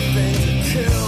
nothing to kill.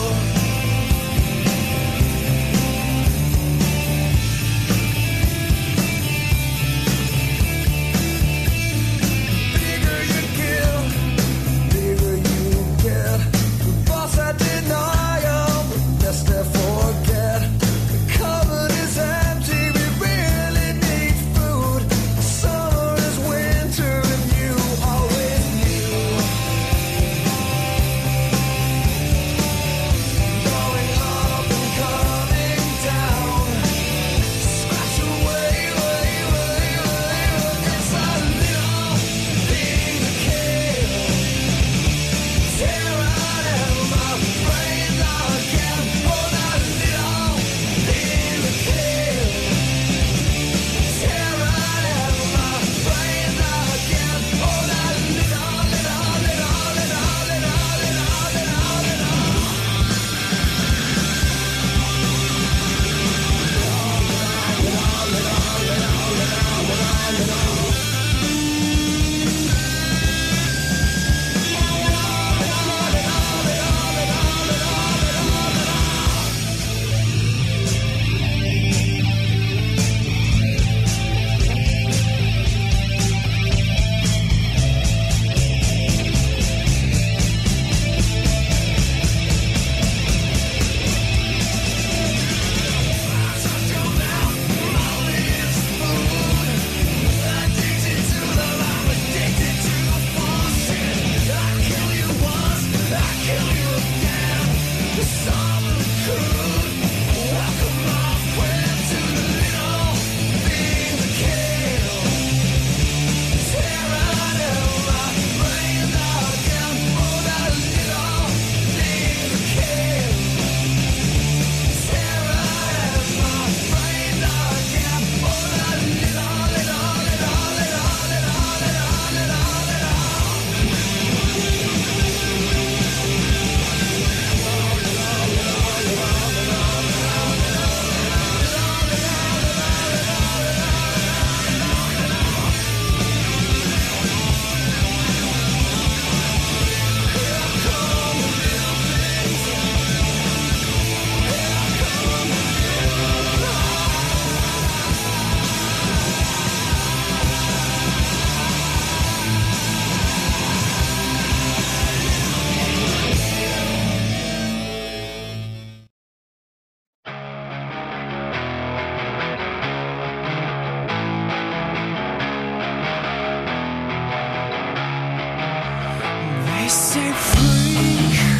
Set free.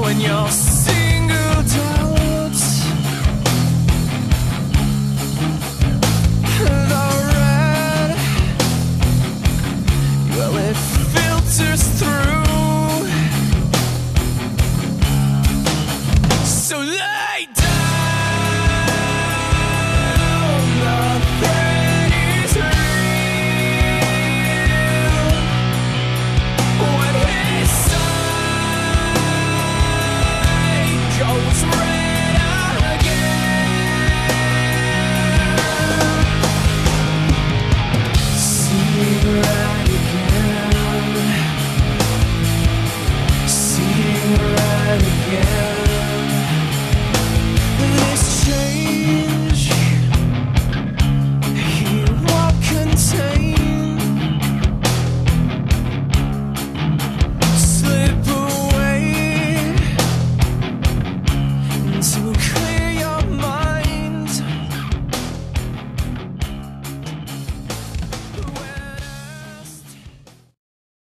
When you're